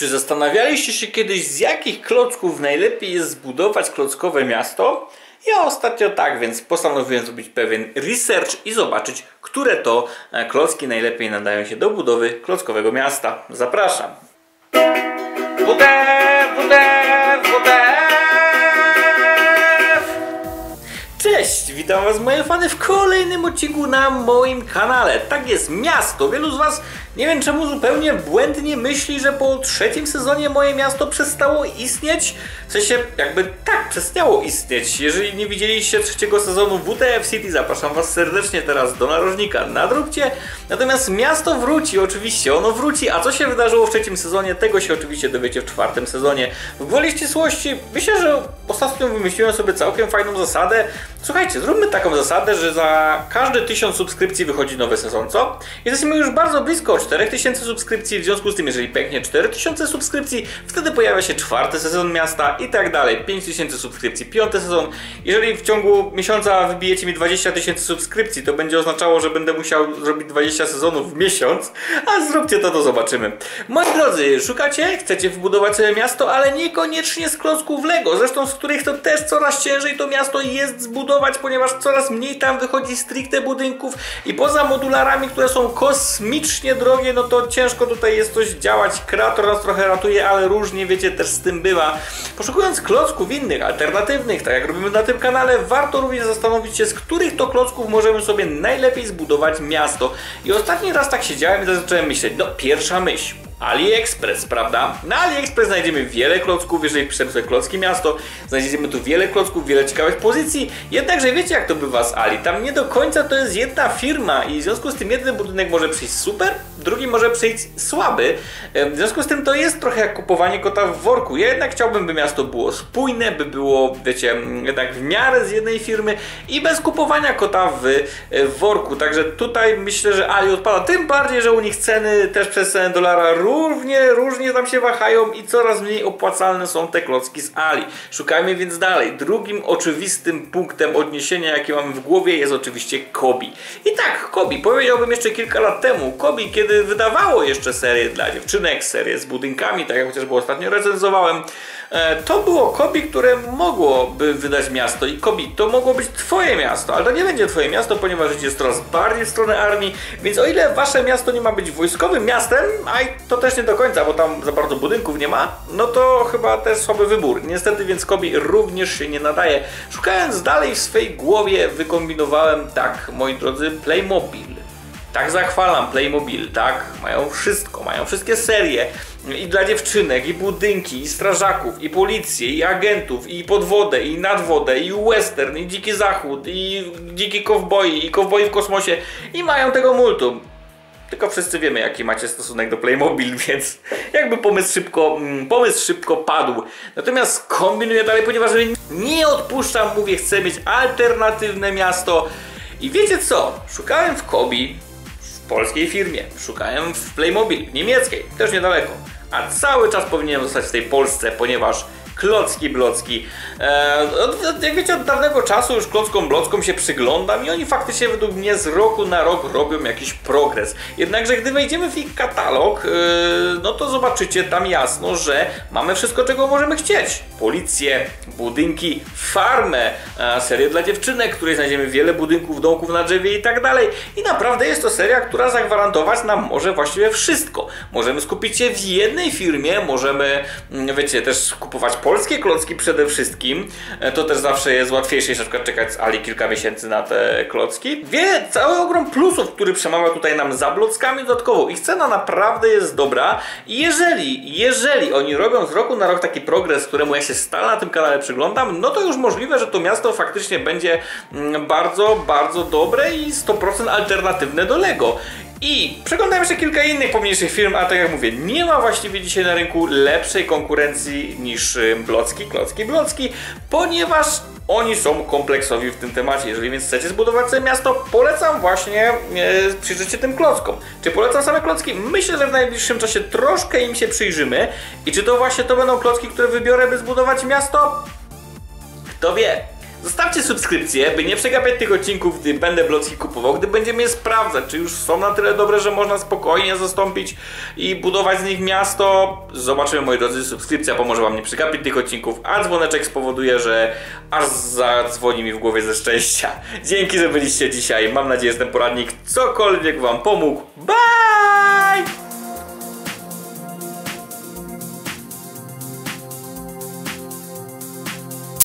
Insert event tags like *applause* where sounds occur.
Czy zastanawialiście się kiedyś, z jakich klocków najlepiej jest zbudować klockowe miasto? Ja ostatnio tak, więc postanowiłem zrobić pewien research i zobaczyć, które to e, klocki najlepiej nadają się do budowy klockowego miasta. Zapraszam. WTF, WTF, WTF! Cześć, witam was moje fany w kolejnym odcinku na moim kanale. Tak jest, miasto. Wielu z was nie wiem czemu zupełnie błędnie myśli, że po trzecim sezonie moje miasto przestało istnieć. W sensie jakby tak, przestało istnieć. Jeżeli nie widzieliście trzeciego sezonu WTF City, zapraszam was serdecznie teraz do narożnika. Nadróbcie. Natomiast miasto wróci, oczywiście, ono wróci. A co się wydarzyło w trzecim sezonie, tego się oczywiście dowiecie w czwartym sezonie. W gwoli ścisłości, myślę, że ostatnio wymyśliłem sobie całkiem fajną zasadę. Słuchajcie, zróbmy taką zasadę, że za każdy tysiąc subskrypcji wychodzi nowy sezon, co? Jesteśmy już bardzo blisko 4000 subskrypcji, w związku z tym, jeżeli pęknie 4000 subskrypcji, wtedy pojawia się czwarty sezon miasta i tak dalej. 5000 subskrypcji, piąty sezon. Jeżeli w ciągu miesiąca wybijecie mi 20 tysięcy subskrypcji, to będzie oznaczało, że będę musiał zrobić 20 sezonów w miesiąc, a zróbcie to, to zobaczymy. Moi drodzy, szukacie, chcecie wbudować sobie miasto, ale niekoniecznie z klocków Lego, zresztą z których to też coraz ciężej to miasto jest zbudować, ponieważ coraz mniej tam wychodzi stricte budynków i poza modularami, które są kosmicznie drogie, drogie, no to ciężko tutaj jest coś działać. Kreator nas trochę ratuje, ale różnie, wiecie, też z tym bywa. Poszukując klocków innych, alternatywnych, tak jak robimy na tym kanale, warto również zastanowić się, z których to klocków możemy sobie najlepiej zbudować miasto. I ostatni raz tak siedziałem i zacząłem myśleć, no pierwsza myśl. AliExpress, prawda? Na AliExpress znajdziemy wiele klocków, jeżeli piszemy sobie klocki miasto, znajdziemy tu wiele klocków, wiele ciekawych pozycji, jednakże wiecie jak to bywa z Ali, tam nie do końca to jest jedna firma i w związku z tym jeden budynek może przyjść super, drugi może przyjść słaby, w związku z tym to jest trochę jak kupowanie kota w worku, ja jednak chciałbym, by miasto było spójne, by było, wiecie, jednak w miarę z jednej firmy i bez kupowania kota w, w worku, także tutaj myślę, że Ali odpada, tym bardziej, że u nich ceny też przez dolara równie, różnie tam się wahają i coraz mniej opłacalne są te klocki z Ali. Szukajmy więc dalej. Drugim oczywistym punktem odniesienia, jaki mamy w głowie jest oczywiście Kobi. I tak, Kobi, powiedziałbym jeszcze kilka lat temu, Kobi, kiedy wydawało jeszcze serię dla dziewczynek, serię z budynkami, tak jak chociażby ostatnio recenzowałem, E, to było Kobi, które mogłoby wydać miasto i Kobi, to mogło być Twoje miasto, ale to nie będzie Twoje miasto, ponieważ idzie coraz bardziej w stronę armii, więc o ile Wasze miasto nie ma być wojskowym miastem, a to też nie do końca, bo tam za bardzo budynków nie ma, no to chyba też słaby wybór. Niestety więc Kobi również się nie nadaje. Szukając dalej w swej głowie wykombinowałem tak, moi drodzy, Playmobil. Tak zachwalam Playmobil, tak? Mają wszystko, mają wszystkie serie. I dla dziewczynek, i budynki, i strażaków, i policję, i agentów, i podwodę, i nadwodę, i western, i dziki zachód, i dziki kowboi, i kowboi w kosmosie. I mają tego multum. Tylko wszyscy wiemy, jaki macie stosunek do Playmobil, *laughs* więc jakby pomysł szybko, mm, pomysł szybko padł. Natomiast kombinuję dalej, ponieważ nie odpuszczam, mówię, chcę mieć alternatywne miasto. I wiecie co? Szukałem w Kobi, polskiej firmie. Szukałem w Playmobil, niemieckiej, też niedaleko. A cały czas powinienem zostać w tej Polsce, ponieważ klocki blocki. Eee, jak wiecie, od dawnego czasu już klockom blockom się przyglądam i oni faktycznie według mnie z roku na rok robią jakiś progres. Jednakże gdy wejdziemy w ich katalog, eee, no to zobaczycie tam jasno, że mamy wszystko, czego możemy chcieć. Policję, budynki, farmę, e, serię dla dziewczynek, w której znajdziemy wiele budynków, domków na drzewie i tak dalej. I naprawdę jest to seria, która zagwarantować nam może właściwie wszystko. Możemy skupić się w jednej firmie, możemy, mm, wiecie, też kupować polskie klocki przede wszystkim. E, to też zawsze jest łatwiejsze niż na przykład czekać z Ali kilka miesięcy na te klocki. Wie cały ogrom plusów, który przemawia tutaj nam za blockami dodatkowo. Ich cena naprawdę jest dobra. I jeżeli, jeżeli oni robią z roku na rok taki progres, któremu ja się stale na tym kanale przyglądam, no to już możliwe, że to miasto faktycznie będzie mm, bardzo, bardzo dobre i 100% alternatywne do Lego. I przeglądałem jeszcze kilka innych pomniejszych firm, a tak jak mówię, nie ma właściwie dzisiaj na rynku lepszej konkurencji niż y, Blocki, Klocki, Blocki, ponieważ oni są kompleksowi w tym temacie. Jeżeli więc chcecie zbudować sobie miasto, polecam właśnie e, przyjrzeć się tym klockom. Czy polecam same klocki? Myślę, że w najbliższym czasie troszkę im się przyjrzymy. I czy to właśnie to będą klocki, które wybiorę, by zbudować miasto? Kto wie? Zostawcie subskrypcję, by nie przegapiać tych odcinków, gdy będę blocki kupował, gdy będziemy je sprawdzać, czy już są na tyle dobre, że można spokojnie zastąpić i budować z nich miasto. Zobaczymy, moi drodzy, subskrypcja pomoże wam nie przegapić tych odcinków, a dzwoneczek spowoduje, że aż zadzwoni mi w głowie ze szczęścia. Dzięki, że byliście dzisiaj. Mam nadzieję, że ten poradnik cokolwiek wam pomógł. Bye!